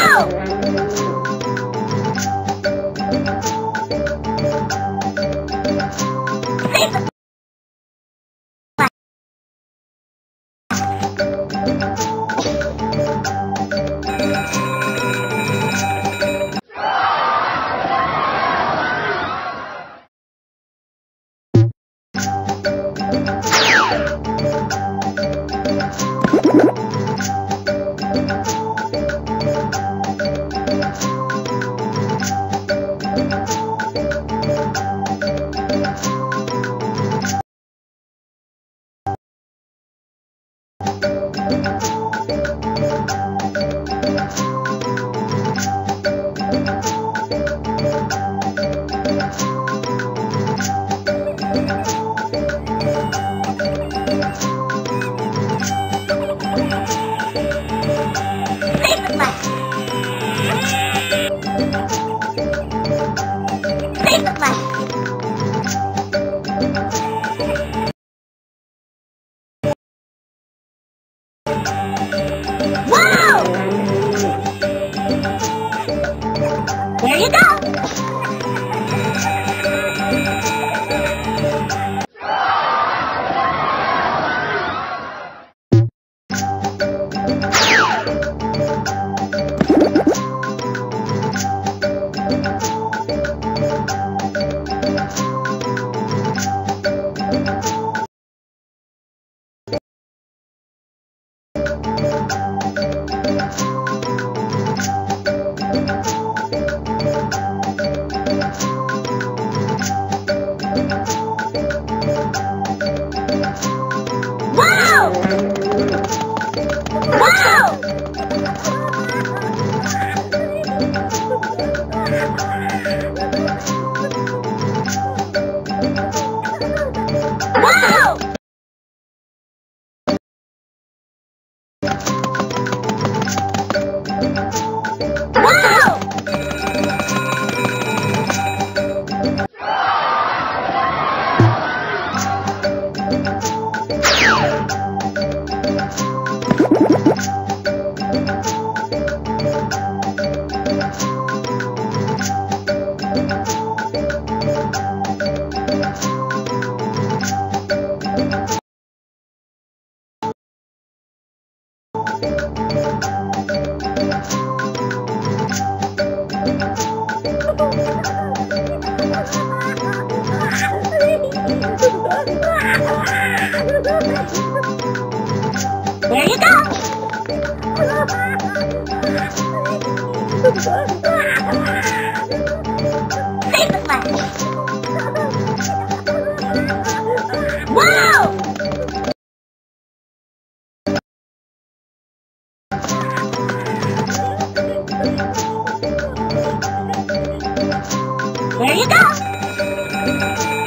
Ow! Wow! There you go! There you go. The flag. There you go.